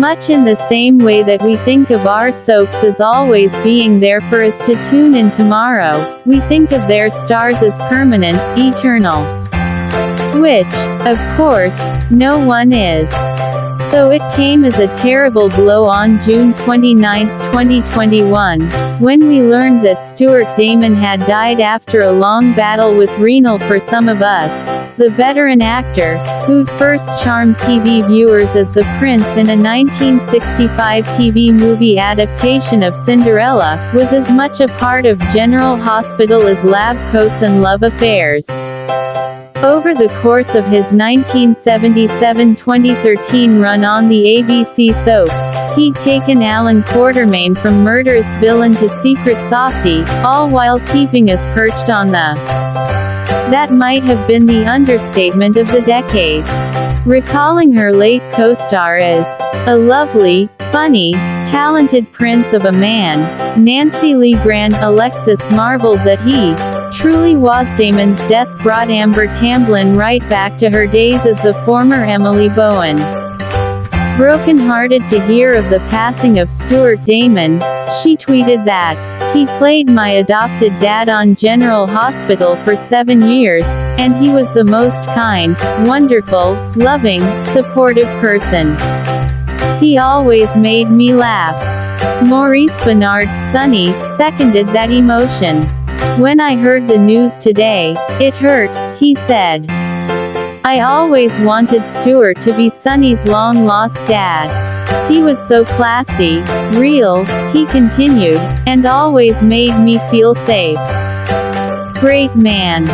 Much in the same way that we think of our soaps as always being there for us to tune in tomorrow, we think of their stars as permanent, eternal. Which, of course, no one is. So it came as a terrible blow on June 29, 2021, when we learned that Stuart Damon had died after a long battle with renal for some of us. The veteran actor, who'd first charmed TV viewers as the prince in a 1965 TV movie adaptation of Cinderella, was as much a part of General Hospital as lab coats and love affairs. Over the course of his 1977-2013 run on the ABC soap, he'd taken Alan Quartermaine from murderous villain to secret softy, all while keeping us perched on the. That might have been the understatement of the decade. Recalling her late co-star as a lovely, funny, talented prince of a man, Nancy Lee Grahn Alexis marveled that he, Truly was Damon's death brought Amber Tamblyn right back to her days as the former Emily Bowen. Broken-hearted to hear of the passing of Stuart Damon, she tweeted that, he played my adopted dad on General Hospital for seven years, and he was the most kind, wonderful, loving, supportive person. He always made me laugh. Maurice Benard, Sonny, seconded that emotion. When I heard the news today, it hurt, he said. I always wanted Stuart to be Sonny's long-lost dad. He was so classy, real, he continued, and always made me feel safe. Great man.